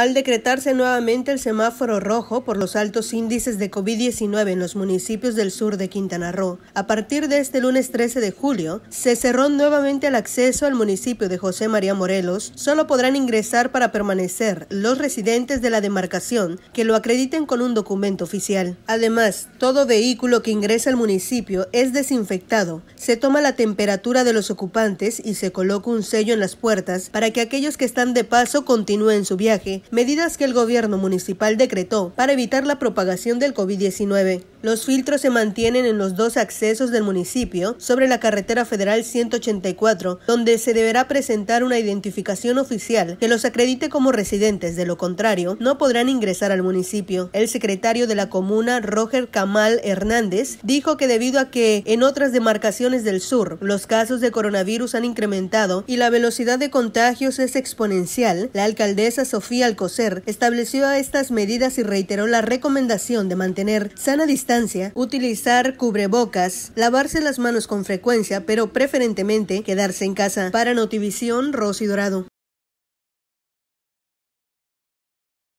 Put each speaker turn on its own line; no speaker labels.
Al decretarse nuevamente el semáforo rojo por los altos índices de COVID-19 en los municipios del sur de Quintana Roo, a partir de este lunes 13 de julio, se cerró nuevamente el acceso al municipio de José María Morelos. Solo podrán ingresar para permanecer los residentes de la demarcación que lo acrediten con un documento oficial. Además, todo vehículo que ingresa al municipio es desinfectado, se toma la temperatura de los ocupantes y se coloca un sello en las puertas para que aquellos que están de paso continúen su viaje medidas que el gobierno municipal decretó para evitar la propagación del COVID-19. Los filtros se mantienen en los dos accesos del municipio sobre la carretera federal 184, donde se deberá presentar una identificación oficial que los acredite como residentes, de lo contrario, no podrán ingresar al municipio. El secretario de la comuna, Roger Kamal Hernández, dijo que debido a que en otras demarcaciones del sur los casos de coronavirus han incrementado y la velocidad de contagios es exponencial, la alcaldesa Sofía Alcocer estableció estas medidas y reiteró la recomendación de mantener sana distancia utilizar cubrebocas, lavarse las manos con frecuencia, pero preferentemente quedarse en casa. Para Notivisión, Rosy Dorado.